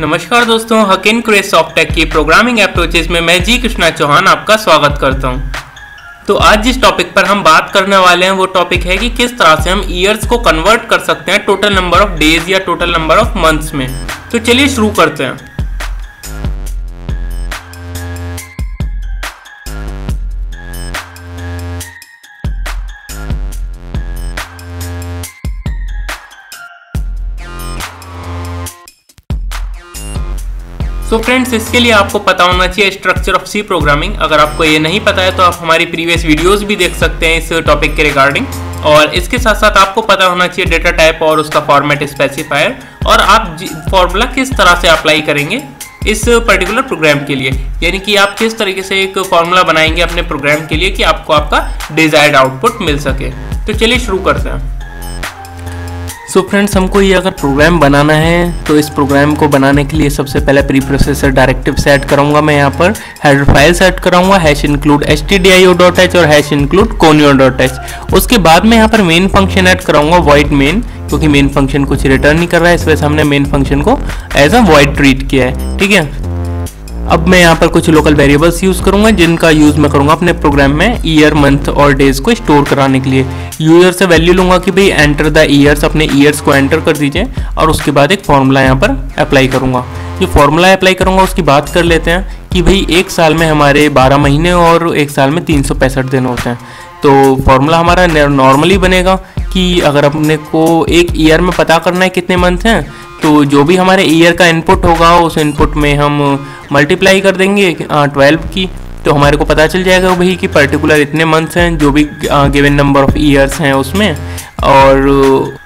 नमस्कार दोस्तों हकिन क्रेज सॉफ्टेक की प्रोग्रामिंग अप्रोचेज में मैं जी कृष्णा चौहान आपका स्वागत करता हूँ। तो आज जिस टॉपिक पर हम बात करने वाले हैं, वो टॉपिक है कि किस तरह से हम ईयर्स को कन्वर्ट कर सकते हैं टोटल नंबर ऑफ़ डेज़ या टोटल नंबर ऑफ़ मंथ्स में। तो चलिए शुरू करते हैं। तो फ्रेंड्स इसके लिए आपको पता होना चाहिए स्ट्रक्चर ऑफ़ सी प्रोग्रामिंग अगर आपको ये नहीं पता है तो आप हमारी प्रीवियस वीडियोस भी देख सकते हैं इस टॉपिक के रिगार्डिंग और इसके साथ साथ आपको पता होना चाहिए डेटा टाइप और उसका फॉर्मेट स्पेसिफायर और आप फॉर्मूला किस तरह से अप्लाई करेंगे इस पर्टिकुलर प्रोग्राम के लिए. यानी कि आप किस तरीके से एक फॉर्मूला बनाएँगे अपने प्रोग्राम के लिए कि आपको आपका डिजायर्ड आउटपुट मिल सके. तो चलिए शुरू करते हैं। सो so फ्रेंड्स हमको ये अगर प्रोग्राम बनाना है तो इस प्रोग्राम को बनाने के लिए सबसे पहले प्री प्रोसेसर डायरेक्टिव सेट कराऊँगा मैं यहाँ पर। हेडर फ़ाइल सेट कराऊँगा hash include H T D I O dot H और hash include conio dot H उसके बाद में यहाँ पर मेन फ़ंक्शन ऐड कराऊँगा वाइट मेन क्योंकि मेन फ़ंक्शन कुछ रिटर्न नहीं कर रहा है, इस वजह से हमने मेन फ़ंक्शन को एज अ वॉइड ट्रीट किया है, ठीक है? अब मैं यहाँ पर कुछ लोकल वेरिएबल्स यूज़ करूँगा, जिनका यूज़ मैं करूँगा अपने प्रोग्राम में ईयर मंथ और डेज़ को स्टोर कराने के लिए। यूज़र से वैल्यू लूँगा कि भाई एंटर द ईयर्स अपने ईयर्स को एंटर कर दीजिए और उसके बाद एक फॉर्मूला यहाँ पर अप्लाई करूँगा। जो फॉर्मूला अप्लाई करूँगा, उसकी बात कर लेते हैं कि भाई एक साल में हमारे बारह महीने और एक साल में तीन सौ पैंसठ दिन होते हैं। तो फॉर्मूला हमारा नॉर्मली बनेगा कि अगर अपने को एक ईयर में पता करना है कितने मंथ हैं तो जो भी हमारे ईयर का इनपुट होगा, उस इनपुट में हम मल्टीप्लाई कर देंगे ट्वेल्व की। तो हमारे को पता चल जाएगा भाई कि पर्टिकुलर इतने मंथ्स हैं, जो भी गिवन नंबर ऑफ़ ईयर्स हैं उसमें। और,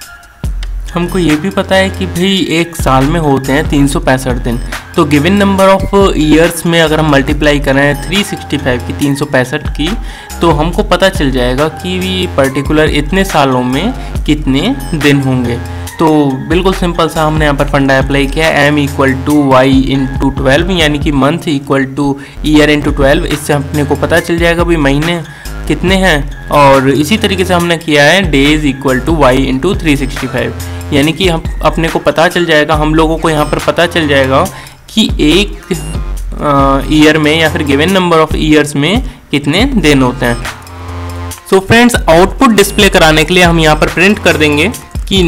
हमको ये भी पता है कि भाई एक साल में होते हैं तीन सौ पैंसठ दिन। तो गिवन नंबर ऑफ़ ईयर्स में अगर हम मल्टीप्लाई करें 365 की तीन सौ पैंसठ की तो हमको पता चल जाएगा कि पर्टिकुलर इतने सालों में कितने दिन होंगे। तो बिल्कुल सिंपल सा हमने यहाँ पर फंडा अप्लाई किया m equal to y into twelve यानी कि month equal to year into twelve इससे अपने को पता चल जाएगा भाई महीने कितने हैं। और इसी तरीके से हमने किया है days equal to y into three sixty five यानी कि हम अपने को पता चल जाएगा, हम लोगों को यहाँ पर पता चल जाएगा कि एक ईयर में या फिर गिवन नंबर ऑफ़ ईयर्स में कितने दिन होते हैं। सो फ्रेंड्स आउटपुट डिस्प्ले कराने के लिए हम यहाँ पर प्रिंट कर देंगे। कि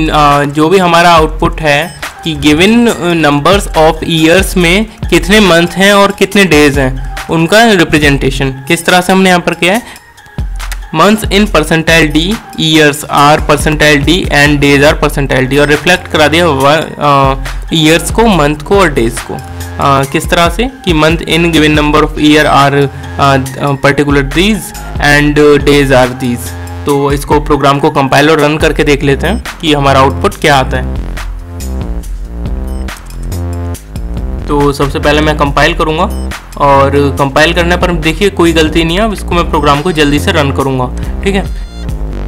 जो भी हमारा आउटपुट है कि गिवन नंबर्स ऑफ़ ईयर्स में कितने मंथ हैं और कितने डेज़ हैं उनका रिप्रेजेंटेशन किस तरह से हमने यहाँ पर किया है? Months in percentile d years are percentile d and days are percentile d और रिफ्लेक्ट करा दिया ईयर्स को मंथ को और डेज़ को। uh, किस तरह से? कि month in given number of year are particular these and days are these तो इसको प्रोग्राम को कंपाइल और रन करके देख लेते हैं कि हमारा आउटपुट क्या आता है। तो सबसे पहले मैं कंपाइल करूँगा और कंपाइल करने पर देखिए कोई गलती नहीं है, अब इसको मैं प्रोग्राम को जल्दी से रन करूँगा, ठीक है?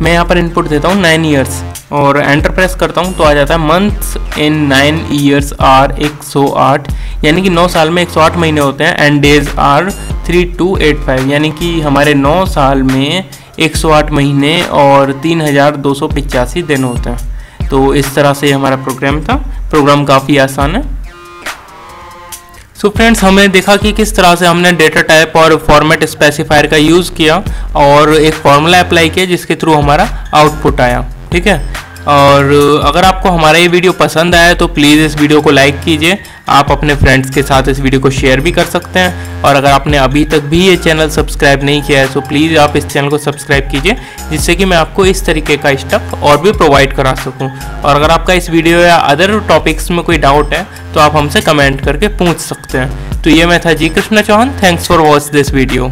मैं यहाँ पर इनपुट देता हूँ नाइन ईयर्स और एंटर प्रेस करता हूँ तो आ जाता है months in nine years are 108 यानी कि नौ साल में 108 महीने होते हैं एंड डेज़ आर 3285 यानी कि हमारे नौ साल में 108 महीने और तीन हज़ार दो सौ दिन होते हैं। तो इस तरह से हमारा प्रोग्राम था। प्रोग्राम काफ़ी आसान है। सो so फ्रेंड्स हमने देखा कि किस तरह से हमने डेटा टाइप और फॉर्मेट स्पेसिफायर का यूज़ किया और एक फार्मूला अप्लाई किया जिसके थ्रू हमारा आउटपुट आया। ठीक है? और अगर आपको हमारा ये वीडियो पसंद आया तो प्लीज़ इस वीडियो को लाइक कीजिए। आप अपने फ्रेंड्स के साथ इस वीडियो को शेयर भी कर सकते हैं। और अगर आपने अभी तक भी ये चैनल सब्सक्राइब नहीं किया है तो प्लीज़ आप इस चैनल को सब्सक्राइब कीजिए, जिससे कि मैं आपको इस तरीके का स्टफ़ और भी प्रोवाइड करा सकूँ। और अगर आपका इस वीडियो या अदर टॉपिक्स में कोई डाउट है तो आप हमसे कमेंट करके पूछ सकते हैं। तो ये मैं था G Krishna Chauhan. Thanks for watch this video